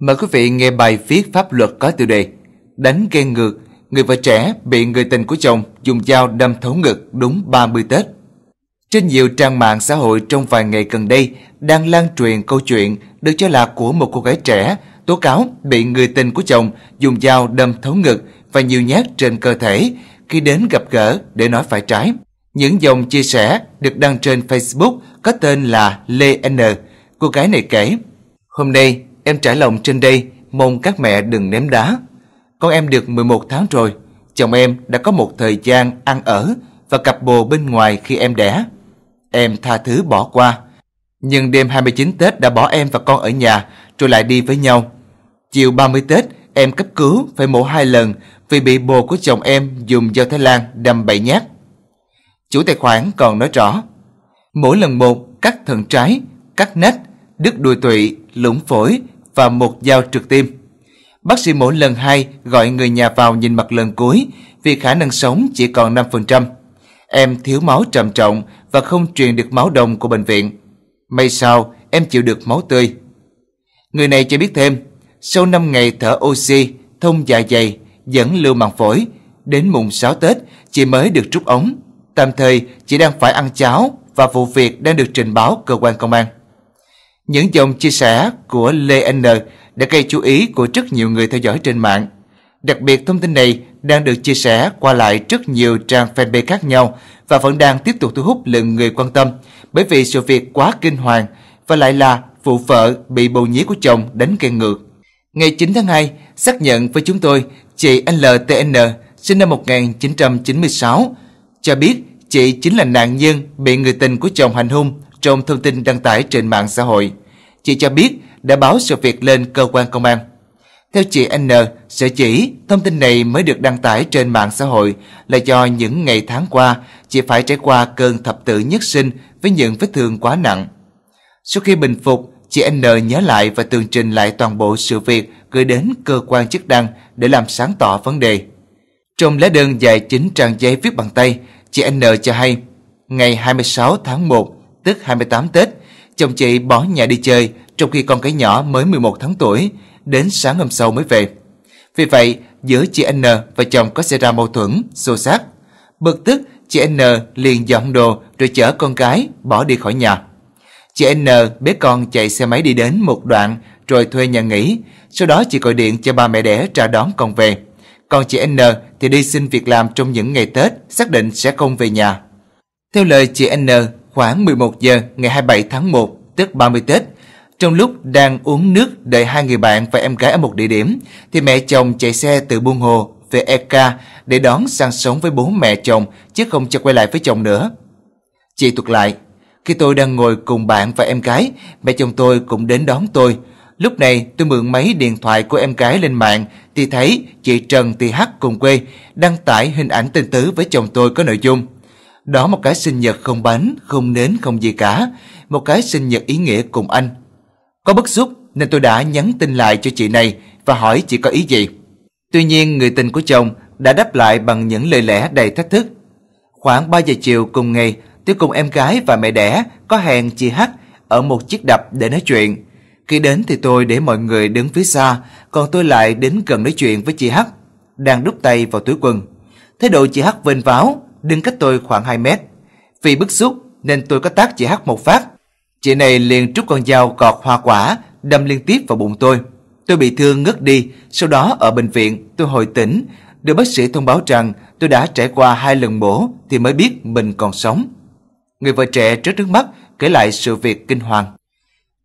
Mời quý vị nghe bài viết pháp luật có tiêu đề Đánh ghen ngược, người vợ trẻ bị người tình của chồng dùng dao đâm thấu ngực đúng 30 Tết. Trên nhiều trang mạng xã hội trong vài ngày gần đây đang lan truyền câu chuyện được cho là của một cô gái trẻ tố cáo bị người tình của chồng dùng dao đâm thấu ngực và nhiều nhát trên cơ thể khi đến gặp gỡ để nói phải trái. Những dòng chia sẻ được đăng trên Facebook có tên là Lê N. Cô gái này kể Hôm nay em trải lòng trên đây mong các mẹ đừng ném đá. Con em được 11 tháng rồi, chồng em đã có một thời gian ăn ở và cặp bồ bên ngoài khi em đẻ. Em tha thứ bỏ qua. Nhưng đêm 29 Tết đã bỏ em và con ở nhà rồi lại đi với nhau. Chiều 30 Tết, em cấp cứu phải mổ hai lần vì bị bồ của chồng em dùng dao Thái Lan đâm bảy nhát. Chủ tài khoản còn nói rõ, mỗi lần một cắt thận trái, cắt nách, đứt đùi tụy, lũng phổi và một dao trượt tim. Bác sĩ mỗi lần hai gọi người nhà vào nhìn mặt lần cuối vì khả năng sống chỉ còn 5%. Em thiếu máu trầm trọng và không truyền được máu đông của bệnh viện. May sao em chịu được máu tươi. Người này cho biết thêm, sau 5 ngày thở oxy, thông dạ dày, dẫn lưu màng phổi, đến mùng 6 Tết chị mới được rút ống. Tạm thời chị đang phải ăn cháo và vụ việc đang được trình báo cơ quan công an. Những dòng chia sẻ của Lê N đã gây chú ý của rất nhiều người theo dõi trên mạng. Đặc biệt thông tin này đang được chia sẻ qua lại rất nhiều trang fanpage khác nhau và vẫn đang tiếp tục thu hút lượng người quan tâm bởi vì sự việc quá kinh hoàng và lại là phụ vợ bị bầu nhí của chồng đánh ghen ngược. Ngày 9 tháng 2, xác nhận với chúng tôi, chị LTN sinh năm 1996 cho biết chị chính là nạn nhân bị người tình của chồng hành hung trong thông tin đăng tải trên mạng xã hội. Chị cho biết đã báo sự việc lên cơ quan công an. Theo chị N, sở chỉ thông tin này mới được đăng tải trên mạng xã hội là do những ngày tháng qua chị phải trải qua cơn thập tử nhất sinh với những vết thương quá nặng. Sau khi bình phục, chị N nhớ lại và tường trình lại toàn bộ sự việc gửi đến cơ quan chức năng để làm sáng tỏ vấn đề. Trong lá đơn dài 9 trang giấy viết bằng tay, chị N cho hay, ngày 26 tháng 1, tức 28 Tết, chồng chị bỏ nhà đi chơi trong khi con cái nhỏ mới 11 tháng tuổi, đến sáng hôm sau mới về. Vì vậy, giữa chị N và chồng có xảy ra mâu thuẫn, xô xát. Bực tức, chị N liền dọn đồ rồi chở con gái bỏ đi khỏi nhà. Chị N bế con chạy xe máy đi đến một đoạn rồi thuê nhà nghỉ, sau đó chị gọi điện cho ba mẹ đẻ ra đón con về. Còn chị N thì đi xin việc làm trong những ngày Tết, xác định sẽ không về nhà. Theo lời chị N, khoảng 11 giờ ngày 27 tháng 1, tức 30 Tết, trong lúc đang uống nước đợi hai người bạn và em gái ở một địa điểm, thì mẹ chồng chạy xe từ Buôn Hồ về EK để đón sang sống với bố mẹ chồng chứ không cho quay lại với chồng nữa. Chị thuật lại, khi tôi đang ngồi cùng bạn và em gái, mẹ chồng tôi cũng đến đón tôi. Lúc này tôi mượn máy điện thoại của em gái lên mạng thì thấy chị Trần Thị Hắc cùng quê đăng tải hình ảnh tình tứ với chồng tôi có nội dung. Đó một cái sinh nhật không bánh, không nến, không gì cả. Một cái sinh nhật ý nghĩa cùng anh. Có bức xúc nên tôi đã nhắn tin lại cho chị này và hỏi chị có ý gì. Tuy nhiên người tình của chồng đã đáp lại bằng những lời lẽ đầy thách thức. Khoảng 3 giờ chiều cùng ngày, tôi cùng em gái và mẹ đẻ có hẹn chị H ở một chiếc đập để nói chuyện. Khi đến thì tôi để mọi người đứng phía xa, còn tôi lại đến gần nói chuyện với chị H, đang đút tay vào túi quần. Thái độ chị H vênh váo, đứng cách tôi khoảng 2 mét. Vì bức xúc nên tôi có tác chị H một phát. Chị này liền trút con dao cọt hoa quả, đâm liên tiếp vào bụng tôi. Tôi bị thương ngất đi, sau đó ở bệnh viện tôi hồi tỉnh, được bác sĩ thông báo rằng tôi đã trải qua hai lần mổ thì mới biết mình còn sống. Người vợ trẻ trước trước mắt kể lại sự việc kinh hoàng.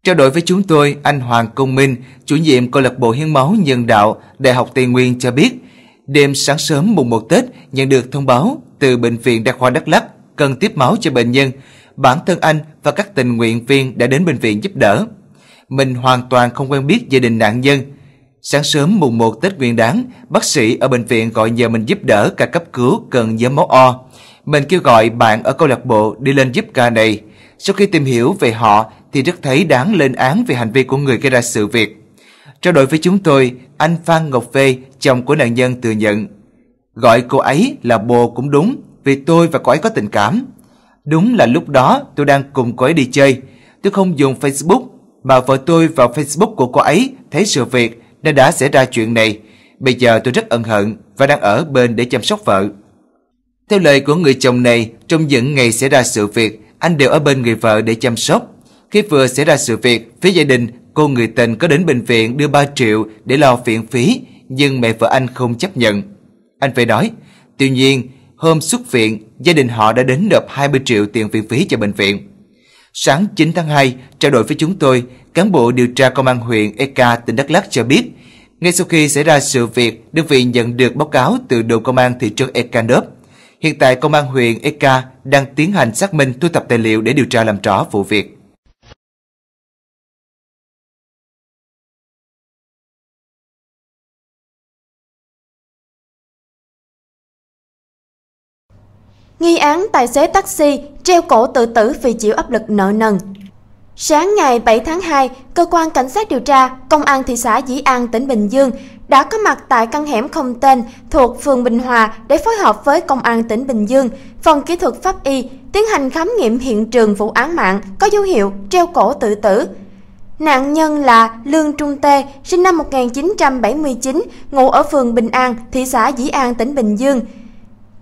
Trao đổi với chúng tôi, anh Hoàng Công Minh, chủ nhiệm câu lạc bộ hiến máu nhân đạo Đại học Tây Nguyên cho biết, đêm sáng sớm mùng 1 Tết nhận được thông báo từ bệnh viện Đa khoa Đắk Lắk cần tiếp máu cho bệnh nhân. Bản thân anh và các tình nguyện viên đã đến bệnh viện giúp đỡ. Mình hoàn toàn không quen biết gia đình nạn nhân. Sáng sớm mùng 1 Tết Nguyên đáng, bác sĩ ở bệnh viện gọi nhờ mình giúp đỡ ca cấp cứu cần nhóm máu O. Mình kêu gọi bạn ở câu lạc bộ đi lên giúp ca này. Sau khi tìm hiểu về họ thì rất thấy đáng lên án về hành vi của người gây ra sự việc. Trao đổi với chúng tôi, anh Phan Ngọc Phê, chồng của nạn nhân thừa nhận. Gọi cô ấy là bồ cũng đúng, vì tôi và cô ấy có tình cảm. Đúng là lúc đó tôi đang cùng cô ấy đi chơi. Tôi không dùng Facebook Bà vợ tôi vào Facebook của cô ấy thấy sự việc nên đã xảy ra chuyện này. Bây giờ tôi rất ân hận và đang ở bên để chăm sóc vợ. Theo lời của người chồng này, trong những ngày xảy ra sự việc, anh đều ở bên người vợ để chăm sóc. Khi vừa xảy ra sự việc, phía gia đình, cô người tình có đến bệnh viện đưa 3 triệu để lo viện phí, nhưng mẹ vợ anh không chấp nhận. Anh phải nói, tuy nhiên, hôm xuất viện, gia đình họ đã đến nộp 20 triệu tiền viện phí cho bệnh viện. Sáng 9 tháng 2, trao đổi với chúng tôi, cán bộ điều tra công an huyện Eka, tỉnh Đắk Lắk cho biết, ngay sau khi xảy ra sự việc, đơn vị nhận được báo cáo từ đồn công an thị trấn Ekanop. Hiện tại công an huyện Eka đang tiến hành xác minh thu thập tài liệu để điều tra làm rõ vụ việc. Nghi án tài xế taxi treo cổ tự tử vì chịu áp lực nợ nần. Sáng ngày 7 tháng 2, cơ quan cảnh sát điều tra Công an thị xã Dĩ An, tỉnh Bình Dương đã có mặt tại căn hẻm không tên thuộc phường Bình Hòa để phối hợp với Công an tỉnh Bình Dương, phòng kỹ thuật pháp y tiến hành khám nghiệm hiện trường vụ án mạng có dấu hiệu treo cổ tự tử. Nạn nhân là Lương Trung Tê, sinh năm 1979, ngụ ở phường Bình An, thị xã Dĩ An, tỉnh Bình Dương.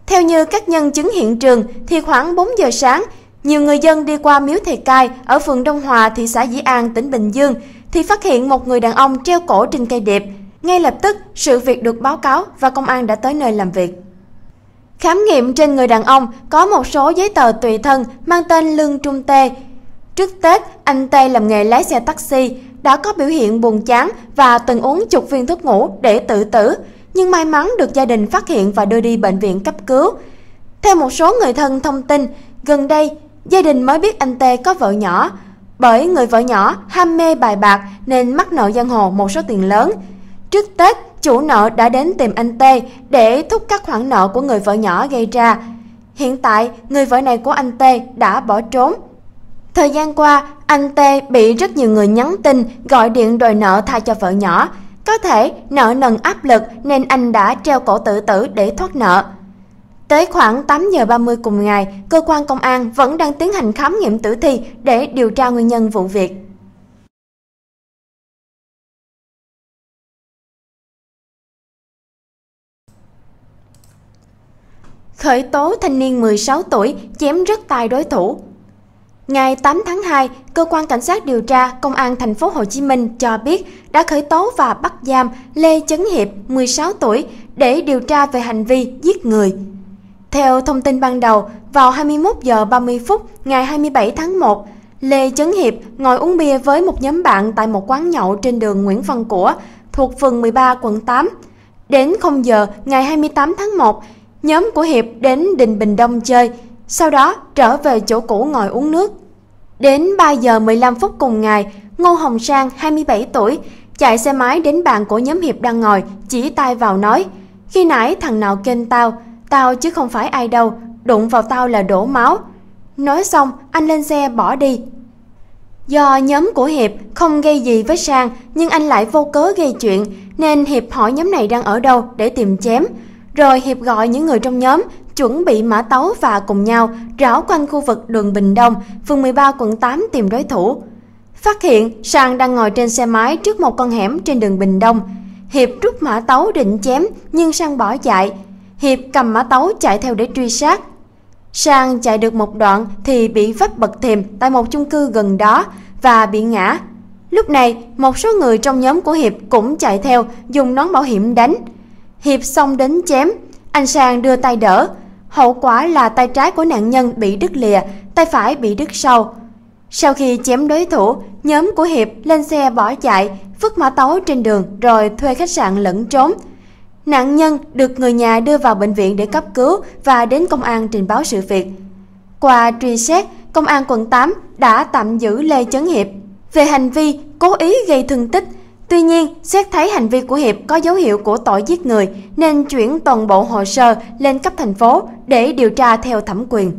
Theo như các nhân chứng hiện trường, thì khoảng 4 giờ sáng, nhiều người dân đi qua miếu thầy cai ở phường Đông Hòa, thị xã Dĩ An, tỉnh Bình Dương, thì phát hiện một người đàn ông treo cổ trên cây đẹp. Ngay lập tức, sự việc được báo cáo và công an đã tới nơi làm việc. Khám nghiệm trên người đàn ông có một số giấy tờ tùy thân mang tên Lương Trung Tê. Trước Tết, anh Tê làm nghề lái xe taxi, đã có biểu hiện buồn chán và từng uống chục viên thuốc ngủ để tự tử, nhưng may mắn được gia đình phát hiện và đưa đi bệnh viện cấp cứu. Theo một số người thân thông tin, gần đây gia đình mới biết anh Tê có vợ nhỏ, bởi người vợ nhỏ ham mê bài bạc nên mắc nợ giang hồ một số tiền lớn. Trước Tết, chủ nợ đã đến tìm anh Tê để thúc các khoản nợ của người vợ nhỏ gây ra. Hiện tại, người vợ này của anh Tê đã bỏ trốn. Thời gian qua, anh Tê bị rất nhiều người nhắn tin gọi điện đòi nợ thay cho vợ nhỏ. Có thể nợ nần áp lực nên anh đã treo cổ tự tử để thoát nợ. Tới khoảng 8 giờ 30 cùng ngày, cơ quan công an vẫn đang tiến hành khám nghiệm tử thi để điều tra nguyên nhân vụ việc. Khởi tố thanh niên 16 tuổi chém rất tay đối thủ. Ngày 8 tháng 2, cơ quan cảnh sát điều tra công an thành phố Hồ Chí Minh cho biết đã khởi tố và bắt giam Lê Chấn Hiệp, 16 tuổi để điều tra về hành vi giết người. Theo thông tin ban đầu, vào 21 giờ 30 phút ngày 27 tháng 1, Lê Chấn Hiệp ngồi uống bia với một nhóm bạn tại một quán nhậu trên đường Nguyễn Văn Của, thuộc phường 13 quận 8. Đến 0 giờ ngày 28 tháng 1, nhóm của Hiệp đến Đình Bình Đông chơi, sau đó trở về chỗ cũ ngồi uống nước. Đến 3 giờ 15 phút cùng ngày, Ngô Hồng Sang, 27 tuổi, chạy xe máy đến bàn của nhóm Hiệp đang ngồi, chỉ tay vào nói, khi nãy thằng nào kênh tao, Tao chứ không phải ai đâu, đụng vào tao là đổ máu. Nói xong, anh lên xe bỏ đi. Do nhóm của Hiệp không gây gì với Sang, nhưng anh lại vô cớ gây chuyện, nên Hiệp hỏi nhóm này đang ở đâu để tìm chém. Rồi Hiệp gọi những người trong nhóm chuẩn bị mã tấu và cùng nhau rảo quanh khu vực đường Bình Đông, phường 13 quận 8 tìm đối thủ. Phát hiện Sang đang ngồi trên xe máy trước một con hẻm trên đường Bình Đông. Hiệp rút mã tấu định chém nhưng Sang bỏ chạy, Hiệp cầm mã tấu chạy theo để truy sát. Sang chạy được một đoạn thì bị vấp bật thềm tại một chung cư gần đó và bị ngã. Lúc này, một số người trong nhóm của Hiệp cũng chạy theo dùng nón bảo hiểm đánh. Hiệp xông đến chém, anh Sang đưa tay đỡ. Hậu quả là tay trái của nạn nhân bị đứt lìa, tay phải bị đứt sâu. Sau khi chém đối thủ, nhóm của Hiệp lên xe bỏ chạy, vứt mã tấu trên đường rồi thuê khách sạn lẫn trốn. Nạn nhân được người nhà đưa vào bệnh viện để cấp cứu và đến công an trình báo sự việc. Qua truy xét, công an quận 8 đã tạm giữ Lê Chấn Hiệp về hành vi cố ý gây thương tích. Tuy nhiên, xét thấy hành vi của Hiệp có dấu hiệu của tội giết người nên chuyển toàn bộ hồ sơ lên cấp thành phố để điều tra theo thẩm quyền.